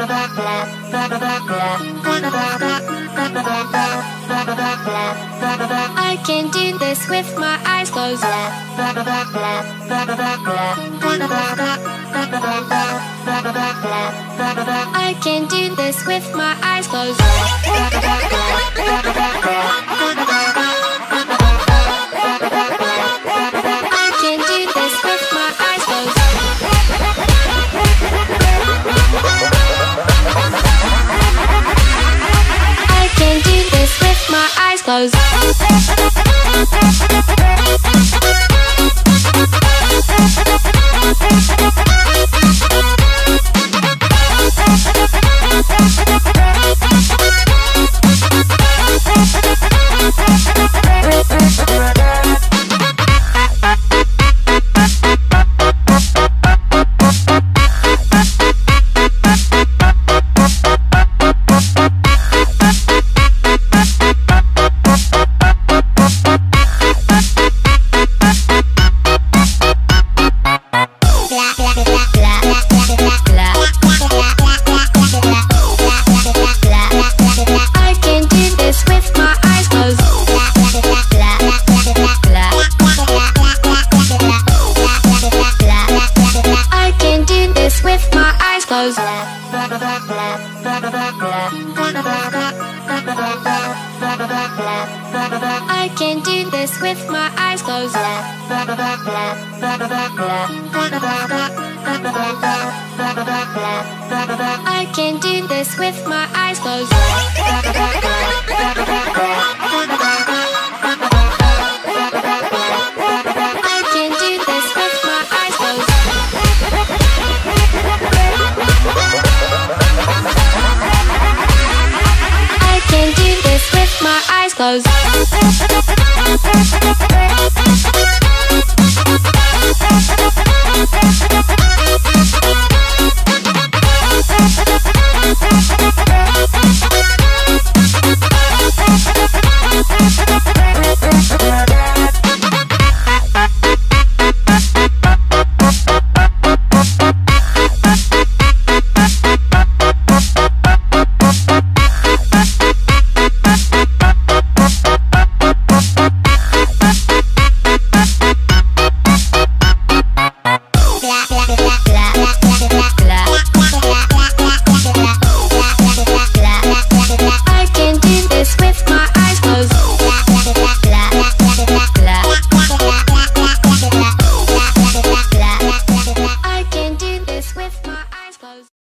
I can do this with my eyes closed. I can do this with my eyes closed. Close. I can do this with my eyes closed. I can do this with my eyes closed. clothes.